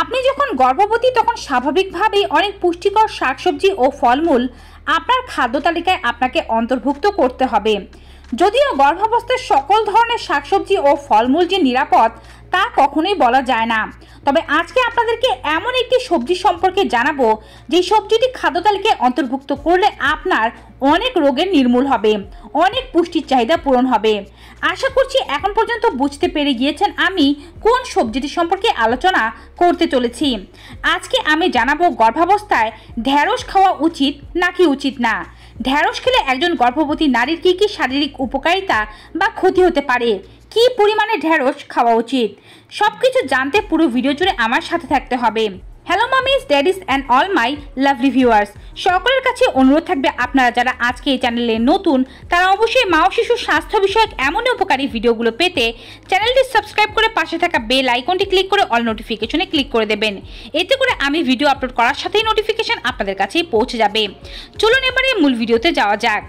আপনি যখন গর্ভবতী, তখন স্বাভাবিকভাবেই অনেক পুষ্টিকর শাকসবজি ও ফলমূল আপনার খাদ্য তালিকায় আপনাকে অন্তর্ভুক্ত করতে হবে। যদিও গর্ভাবস্থায় সকল ধরনের শাকসবজি ও ফলমূল যে নিরাপদ, তা কখনোই বলা যায় না। তবে আজকে আপনাদেরকে এমন একটি সবজি সম্পর্কে জানাব যে সবজিটি খাদ্য তালিকায় অন্তর্ভুক্ত করলে আপনার অনেক রোগের নির্মূল হবে, অনেক পুষ্টির চাহিদা পূরণ হবে। আশা করছি এখন পর্যন্ত বুঝতে পেরে গিয়েছেন আমি কোন সবজিটি সম্পর্কে আলোচনা করতে চলেছি। আজকে আমি জানাব গর্ভাবস্থায় ঢ্যাঁড়স খাওয়া উচিত নাকি উচিত না। ঢ্যাঁড়স খেলে একজন গর্ভবতী নারীর কী কী শারীরিক উপকারিতা বা ক্ষতি হতে পারে? কি পরিমাণে ঢ্যাঁড়স খাওয়া উচিত? সব কিছু জানতে পুরো ভিডিও জুড়ে আমার সাথে থাকতে হবে। Mummies daddies and all my lovely viewers সকলের কাছে অনুরোধ থাকবে আপনারা যারা আজকে এই চ্যানেলে নতুন, তারা অবশ্যই মা ও শিশুর স্বাস্থ্য বিষয়ক এমন উপকারী ভিডিওগুলো পেতে চ্যানেলটি সাবস্ক্রাইব করে পাশে থাকা বেল আইকনটি ক্লিক করে অল নোটিফিকেশনে ক্লিক করে দেবেন। এতে করে আমি ভিডিও আপলোড করার সাথেই নোটিফিকেশন আপনাদের কাছেই পৌঁছে যাবে। চলুন এবারে মূল ভিডিওতে যাওয়া যাক।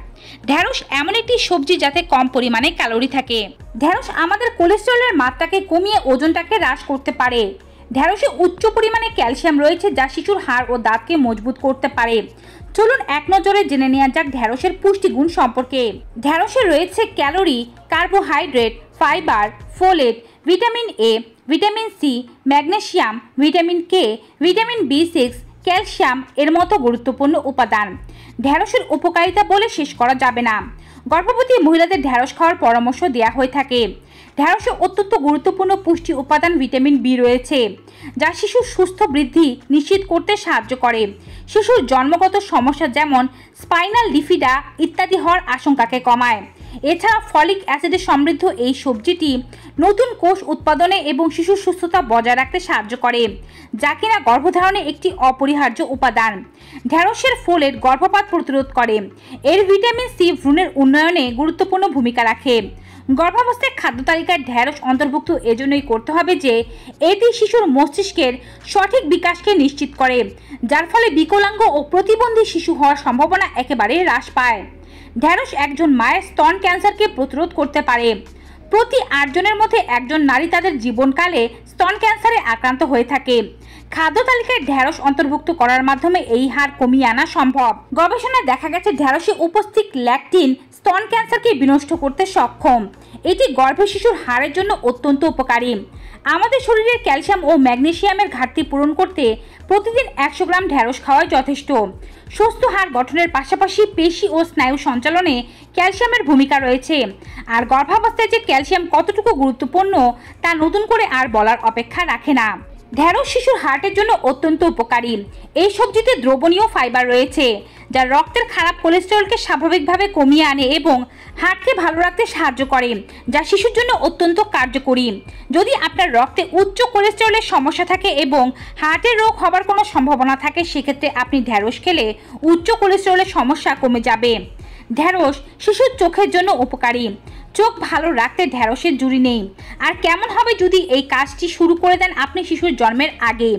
ঢ্যাঁড়স এমন একটি সবজি যাতে কম পরিমাণে ক্যালোরি থাকে। ঢ্যাঁড়স আমাদের কোলেস্টেরলের মাত্রাকে কমিয়ে ওজনটাকে হ্রাস করতে পারে। ঢ্যাঁড়সে উচ্চ পরিমাণে ক্যালসিয়াম রয়েছে যা শিশুর হাড় ও দাঁতকে মজবুত করতে পারে। চলুন এক নজরে জেনে নেওয়া যাক ঢ্যাঁড়সের পুষ্টিগুণ সম্পর্কে। ঢ্যাঁড়সে রয়েছে calorie, carbohydrate, fibre, folate, vitamin A, vitamin C magnesium vitamin K, vitamin B six, calcium এর মতো গুরুত্বপূর্ণ উপাদান। ঢ্যাঁড়সের উপকারিতা বলে শেষ করা যাবে না। গর্ভবতী মহিলাদের ঢ্যাঁড়স খাওয়ার পরামর্শ দেওয়া হয়ে থাকে। ঢ্যাঁড়সে অত্যন্ত গুরুত্বপূর্ণ পুষ্টি উপাদান ভিটামিন বি রয়েছে, যা শিশুর সুস্থ বৃদ্ধি নিশ্চিত করতে সাহায্য করে। শিশুর জন্মগত সমস্যা যেমন স্পাইনাল লিফিডা ইত্যাদি হওয়ার আশঙ্কাকে কমায়। এছাড়া ফলিক অ্যাসিডে সমৃদ্ধ এই সবজিটি নতুন কোষ উৎপাদনে এবং শিশুর সুস্থতা বজায় রাখতে সাহায্য করে, যা কিনা গর্ভধারণে একটি অপরিহার্য উপাদান। ঢ্যাঁড়সের ফোলেট গর্ভপাত প্রতিরোধ করে। এর ভিটামিন সি ভ্রূণের উন্নয়নে গুরুত্বপূর্ণ ভূমিকা রাখে। গর্ভাবস্থায় খাদ্য তালিকায় ঢ্যাঁড়স অন্তর্ভুক্ত এজন্যই করতে হবে যে এটি শিশুর মস্তিষ্কের সঠিক বিকাশকে নিশ্চিত করে, যার ফলে বিকলাঙ্গ ও প্রতিবন্ধী শিশু হওয়ার সম্ভাবনা একেবারে হ্রাস পায়। ঢ্যাঁড়স একজন মায়ের স্তন ক্যান্সারকে প্রতিরোধ করতে পারে। প্রতি আটজনের মধ্যে একজন নারী তাদের জীবনকালে স্তন ক্যান্সারে আক্রান্ত হয়ে থাকে। খাদ্য তালিকায় ঢ্যাঁড়স অন্তর্ভুক্ত করার মাধ্যমে এই হার কমিয়ে আনা সম্ভব। গবেষণায় দেখা গেছে ঢ্যাঁড়সে উপস্থিত ল্যাকটিন স্তন ক্যান্সারকে বিনষ্ট করতে সক্ষম। এটি গর্ভে শিশুর হাড়ের জন্য অত্যন্ত উপকারী। আমাদের শরীরের ক্যালসিয়াম ও ম্যাগনেশিয়ামের ঘাটতি পূরণ করতে প্রতিদিন একশো গ্রাম ঢ্যাঁড়স খাওয়াই যথেষ্ট। সুস্থ হাড় গঠনের পাশাপাশি পেশি ও স্নায়ু সঞ্চালনে ক্যালসিয়ামের ভূমিকা রয়েছে। আর গর্ভাবস্থায় যে ক্যালসিয়াম কতটুকু গুরুত্বপূর্ণ, তা নতুন করে আর বলার অপেক্ষা রাখে না। ঢ্যাঁড়স শিশুর হার্টের জন্য অত্যন্ত উপকারী। এই সবজিতে দ্রবণীয় ফাইবার রয়েছে, যা রক্তের খারাপ কোলেস্টেরলকে স্বাভাবিকভাবে কমিয়ে আনে এবং হার্টকে ভালো রাখতে সাহায্য করে, যা শিশুর জন্য অত্যন্ত কার্যকরী। যদি আপনার রক্তে উচ্চ কোলেস্টেরলের সমস্যা থাকে এবং হার্টের রোগ হবার কোনো সম্ভাবনা থাকে, সেক্ষেত্রে আপনি ঢ্যাঁড়স খেলে উচ্চ কোলেস্টেরলের সমস্যা কমে যাবে। ঢ্যাঁড়স শিশুর চোখের জন্য উপকারী। চোখ ভালো রাখতে ঢ্যাঁড়সের জুড়ি নেই। আর কেমন হবে যদি এই কাজটি শুরু করে দেন আপনি শিশুর জন্মের আগে?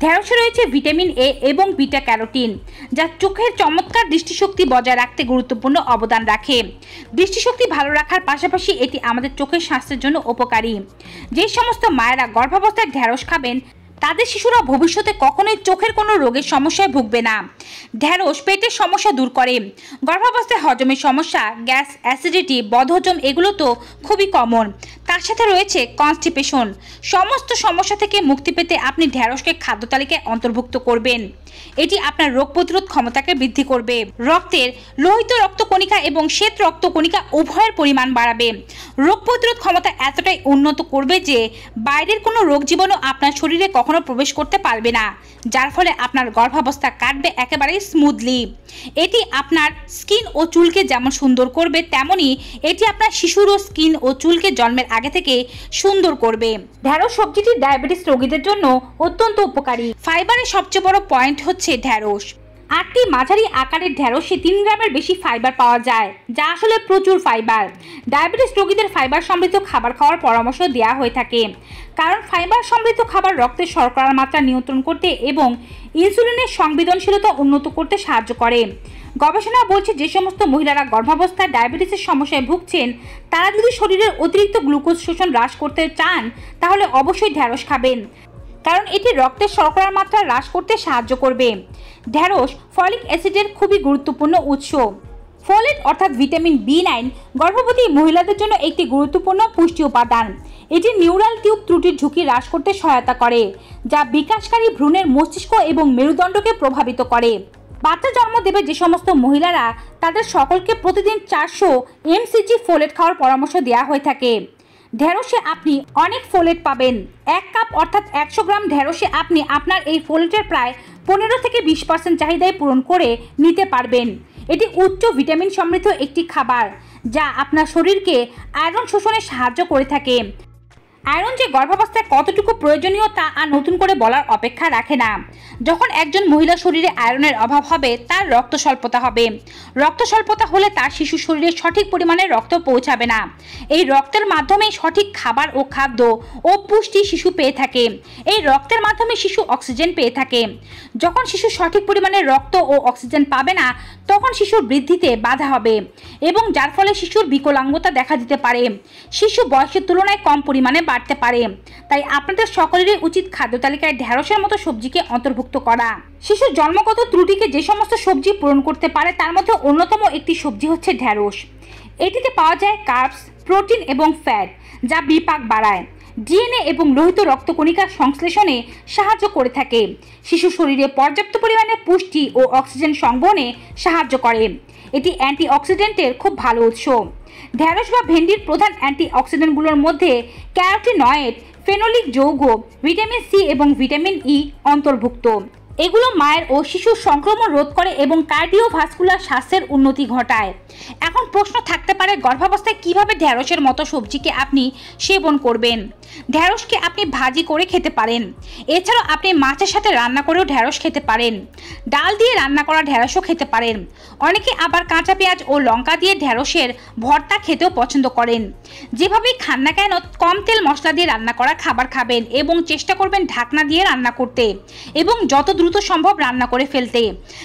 ঢ্যাঁড়সে রয়েছে ভিটামিন এ এবং বিটা ক্যারোটিন, যা চোখের চমৎকার দৃষ্টিশক্তি বজায় রাখতে গুরুত্বপূর্ণ অবদান রাখে। দৃষ্টিশক্তি ভালো রাখার পাশাপাশি এটি আমাদের চোখের স্বাস্থ্যের জন্য উপকারী। যে সমস্ত মায়েরা গর্ভাবস্থায় ঢ্যাঁড়স খাবেন তাদের শিশুরা ভবিষ্যতে কখনোই চোখের কোনো রোগের সমস্যায় ভুগবে না। ঢ্যাঁড়স পেটের সমস্যা দূর করে। গর্ভাবস্থায় হজমের সমস্যা, গ্যাস, অ্যাসিডিটি, বদহজম এগুলো তো খুবই কমন। তার সাথে রয়েছে কনস্টিপেশন। সমস্ত সমস্যা থেকে মুক্তি পেতে আপনি ঢ্যাঁড়সকে খাদ্য তালিকায় অন্তর্ভুক্ত করবেন। এটি আপনার রোগ প্রতিরোধ ক্ষমতাকে বৃদ্ধি করবে। রক্তের লোহিত রক্তকণিকা এবং শ্বেত রক্তকণিকা উভয়ের পরিমাণ বাড়াবে। রোগ প্রতিরোধ ক্ষমতা এতটাই উন্নত করবে যে বাইরের কোনো রোগ জীবাণু আপনার শরীরে কখনো প্রবেশ করতে পারবে না, যার ফলে আপনার গর্ভাবস্থা কাটবে একেবারেই স্মুথলি এটি আপনার স্কিন ও চুলকে যেমন সুন্দর করবে তেমনই এটি আপনার শিশুর ও স্কিন ও চুলকে জন্মের আগে থেকে সুন্দর করবে। ঢ্যাঁড়স সবজিটি ডায়াবেটিস রোগীদের জন্য অত্যন্ত উপকারী। ফাইবারের সবচেয়ে বড় পয়েন্ট হচ্ছে ঢ্যাঁড়স। আটটি মাঝারি আকারের ঢ্যাঁড়সে তিন গ্রামের বেশি ফাইবার পাওয়া যায়, যা আসলে প্রচুর ফাইবার। ডায়াবেটিস রোগীদের ফাইবার সমৃদ্ধ খাবার খাওয়ার পরামর্শ দেওয়া হয়ে থাকে। কারণ ফাইবার সমৃদ্ধ খাবার রক্তের শর্করার মাত্রা নিয়ন্ত্রণ করতে এবং ইনসুলিনের সংবেদনশীলতা উন্নত করতে সাহায্য করে। গবেষণা বলছে যে সমস্ত মহিলারা গর্ভাবস্থায় ডায়াবেটিসের সমস্যায় ভুগছেন, তারা যদি শরীরের অতিরিক্ত গ্লুকোজ শোষণ হ্রাস করতে চান, তাহলে অবশ্যই ঢ্যাঁড়স খাবেন। কারণ এটি রক্তের শর্করার মাত্রা হ্রাস করতে সাহায্য করবে। ঢ্যাঁড়স ফলিক অ্যাসিডের খুবই গুরুত্বপূর্ণ উৎস। ফলেট অর্থাৎ ভিটামিন বি নাইন গর্ভবতী মহিলাদের জন্য একটি গুরুত্বপূর্ণ পুষ্টি উপাদান। এটি নিউরাল টিউব ত্রুটির ঝুঁকি হ্রাস করতে সহায়তা করে, যা বিকাশকারী ভ্রূণের মস্তিষ্ক এবং মেরুদণ্ডকে প্রভাবিত করে। বাচ্চা জন্ম দেবে যে সমস্ত মহিলারা, তাদের সকলকে প্রতিদিন চারশো এমসিজি ফোলেট খাওয়ার পরামর্শ দেওয়া হয়ে থাকে। ঢেঁড়সে আপনি অনেক ফোলেট পাবেন। এক কাপ অর্থাৎ একশো গ্রাম ঢেঁড়সে আপনি আপনার এই ফোলেটের প্রায় পনেরো থেকে বিশ পার্সেন্ট চাহিদায় পূরণ করে নিতে পারবেন। এটি উচ্চ ভিটামিন সমৃদ্ধ একটি খাবার, যা আপনার শরীরকে আয়রন শোষণে সাহায্য করে থাকে। আয়রন যে গর্ভাবস্থায় কতটুকু প্রয়োজনীয় তা আর নতুন করে বলার অপেক্ষা রাখে না। যখন একজন মহিলা শরীরে আয়রনের অভাব হবে, তার রক্ত স্বল্পতা হবে। রক্ত স্বল্পতা হলে তার শিশু শরীরে সঠিক পরিমাণে রক্ত পৌঁছাবে না। এই রক্তের মাধ্যমে সঠিক খাবার ও খাদ্য ও পুষ্টি শিশু পেয়ে থাকে। এই রক্তের মাধ্যমে শিশু অক্সিজেন পেয়ে থাকে। যখন শিশু সঠিক পরিমাণে রক্ত ও অক্সিজেন পাবে না, তখন শিশুর বৃদ্ধিতে বাধা হবে এবং যার ফলে শিশুর বিকলাঙ্গতা দেখা দিতে পারে। শিশু বয়সের তুলনায় কম পরিমাণে বাড়তে পারে। তাই আপনাদের সকলেরই উচিত খাদ্য তালিকায় ঢ্যাঁড়সের মতো সবজিকে অন্তর্ভুক্ত করা। শিশুর জন্মগত ত্রুটিকে যে সমস্ত সবজি পূরণ করতে পারে, তার মধ্যে অন্যতম একটি সবজি হচ্ছে ঢ্যাঁড়স এটিতে পাওয়া যায় কার্বস, প্রোটিন এবং ফ্যাট, যা বিপাক বাড়ায়। ডিএনএ এবং লোহিত রক্তকণিকার সংশ্লেষণে সাহায্য করে থাকে। শিশু শরীরে পর্যাপ্ত পরিমাণে পুষ্টি ও অক্সিজেন সংবহনে সাহায্য করে। এটি অ্যান্টিঅক্সিডেন্টের খুব ভালো উৎস। ঢ্যাঁড়স বা ভেন্ডির প্রধান অ্যান্টিঅক্সিডেন্টগুলোর মধ্যে ক্যারোটিনয়েড, ফেনোলিক যৌগ, ভিটামিন সি এবং ভিটামিন ই অন্তর্ভুক্ত। এগুলো মায়ের ও শিশুর সংক্রমণ রোধ করে এবং কার্ডিওভাস্কুলার স্বাস্থ্যের উন্নতি ঘটায়। এখন প্রশ্ন থাকতে পারে, গর্ভাবস্থায় কীভাবে ঢ্যাঁড়সের মতো সবজিকে আপনি সেবন করবেন? ঢ্যাঁড়সকে আপনি ভাজি করে খেতে পারেন। এছাড়াও আপনি মাছের সাথে রান্না করেও ঢ্যাঁড়স খেতে পারেন। ডাল দিয়ে রান্না করা ঢ্যাঁড়সও খেতে পারেন। অনেকে আবার কাঁচা পেঁয়াজ ও লঙ্কা দিয়ে ঢ্যাঁড়সের ভর্তা খেতেও পছন্দ করেন। যেভাবেই খান না কেন, কম তেল মশলা দিয়ে রান্না করা খাবার খাবেন এবং চেষ্টা করবেন ঢাকনা দিয়ে রান্না করতে এবং যত দ্রুত সম্ভব রান্না করে ফেলতে।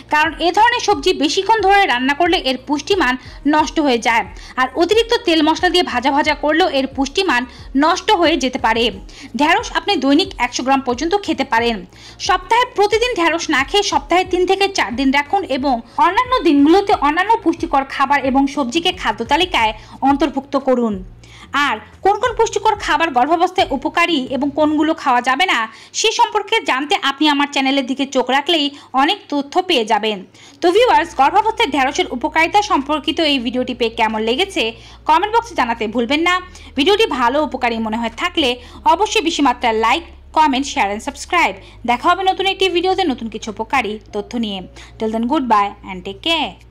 কারণ এ ধরনের সবজি বেশিক্ষণ ধরে রান্না করলে এর পুষ্টিমান নষ্ট হয়ে যায়। আর অতিরিক্ত তেল মশলা দিয়ে ভাজা ভাজা করলেও এর পুষ্টিমান নষ্ট হয়ে যেতে পারে। ঢ্যাঁড়স আপনি দৈনিক একশো গ্রাম পর্যন্ত খেতে পারেন। সপ্তাহে প্রতিদিন ঢ্যাঁড়স না খেয়ে সপ্তাহে তিন থেকে চার দিন রাখুন এবং অন্যান্য দিনগুলোতে অন্যান্য পুষ্টিকর খাবার এবং সবজিকে খাদ্য তালিকায় অন্তর্ভুক্ত করুন। আর কোন কোন পুষ্টিকর খাবার গর্ভাবস্থায় উপকারী এবং কোনগুলো খাওয়া যাবে না, সে সম্পর্কে জানতে আপনি আমার চ্যানেলের দিকে চোখ রাখলেই অনেক তথ্য পেয়ে যাবেন। তো ভিউয়ার্স গর্ভাবস্থায় ঢ্যাঁড়সের উপকারিতা সম্পর্কিত এই ভিডিওটি পেয়ে কেমন লেগেছে কমেন্ট বক্সে জানাতে ভুলবেন না। ভিডিওটি ভালো উপকারী মনে হয় থাকলে অবশ্যই বেশি মাত্রার like comment share and subscribe দেখা হবে নতুন একটি ভিডিওতে নতুন কিছু উপকারী তথ্য নিয়ে। Till then goodbye and take care